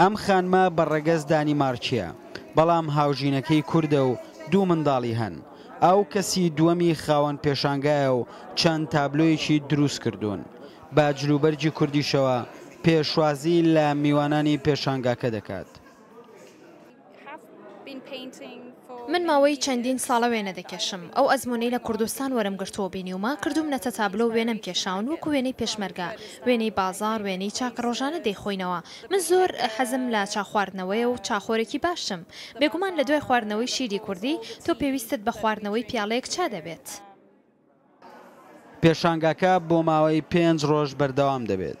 ئەم خانمە بە ڕەگەز دانیمارکییە، بەڵام هاوژینەکەی کوردە و دوو منداڵی هەن. ئەو کەسی دووەمی خاوەن پێشانگایە و چەند تابلۆیەکی دروستکردوون. بە جلوبەرگی کوردیشەوە پێشوازی لە میوانانی پێشانگاکە دەکات. من ماوەی چەندین ساڵە وێنە دەکێشم، ئەو ئەزموونەی لە کوردستان وەرم گرتووە و بینیومە، کردوومنەتە تابلۆ و وێنەم کێشاون، وەکو وێنەی پێشمەرگە، وێنەی بازاڕ، وێنەی چا کە ڕۆژانە دەیخۆینەوە. من زۆر حەزم لە چا خواردنەوەیە و چا خۆرێکی باشم. بێگومان لە دوای خواردنەوەی شیری کوردی، تۆ پێویستت بە خواردنەوەی پیاڵەیەک چا دەبێت. پێشانگاکە بۆ ماوەی پێنج ڕۆژ بەردەوام دەبێت.